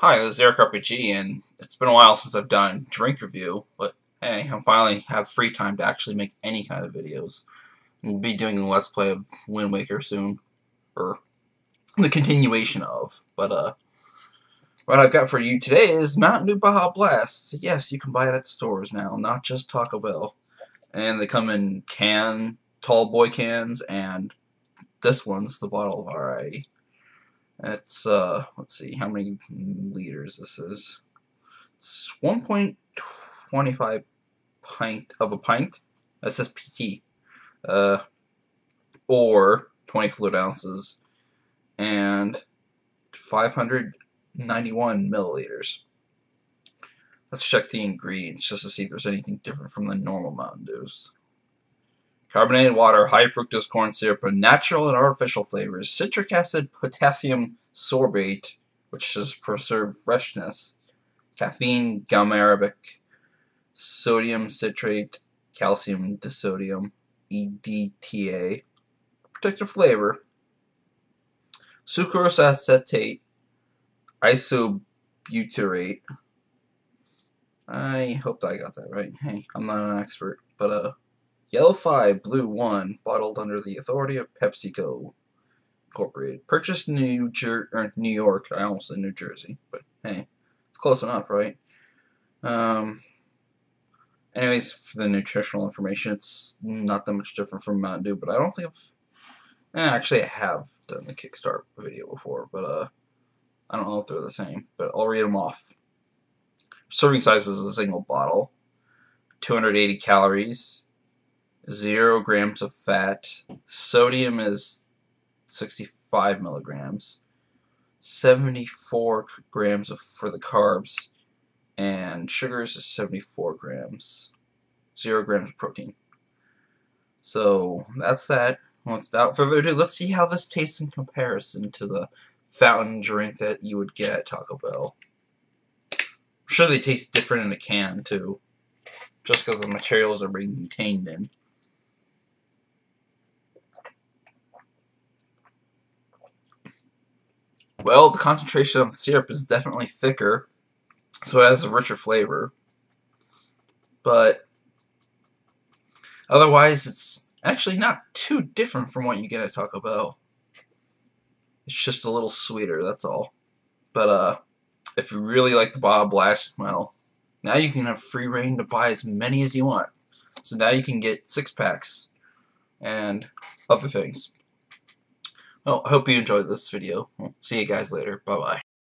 Hi, this is Eric RPG, and it's been a while since I've done drink review, but hey, I finally have free time to actually make any kind of videos. We'll be doing a Let's Play of Wind Waker soon, or the continuation of, but uh, what I've got for you today is Mountain Dew Baja Blast. Yes, you can buy it at stores now, not just Taco Bell. And they come in can, tall boy cans, and this one's the bottle variety. It's, uh, let's see, how many liters this is. It's 1.25 pint of a pint. That says PT. Uh, or 20 fluid ounces. And 591 milliliters. Let's check the ingredients just to see if there's anything different from the normal Mountain Dews carbonated water, high fructose corn syrup, natural and artificial flavors, citric acid, potassium sorbate, which is preserve freshness, caffeine, gum arabic, sodium citrate, calcium disodium, EDTA, protective flavor, sucrose acetate, isobutyrate. I hope I got that right. Hey, I'm not an expert, but uh Yellow 5 Blue 1, bottled under the authority of PepsiCo Incorporated. Purchased New, Jer New York. I almost said New Jersey, but hey, it's close enough, right? Um, anyways, for the nutritional information, it's not that much different from Mountain Dew, but I don't think I've... Eh, actually, I have done the Kickstart video before, but uh, I don't know if they're the same, but I'll read them off. Serving size is a single bottle. 280 calories, zero grams of fat. Sodium is 65 milligrams. 74 grams of, for the carbs. And sugars is 74 grams. Zero grams of protein. So that's that. Without further ado, let's see how this tastes in comparison to the fountain drink that you would get at Taco Bell. I'm sure they taste different in a can, too. Just because the materials are being contained in. Well, the concentration of the syrup is definitely thicker, so it has a richer flavor. But otherwise, it's actually not too different from what you get at Taco Bell. It's just a little sweeter, that's all. But uh, if you really like the Baja Blast, well, now you can have free rein to buy as many as you want. So now you can get six packs and other things. Well, I hope you enjoyed this video. see you guys later. Bye-bye.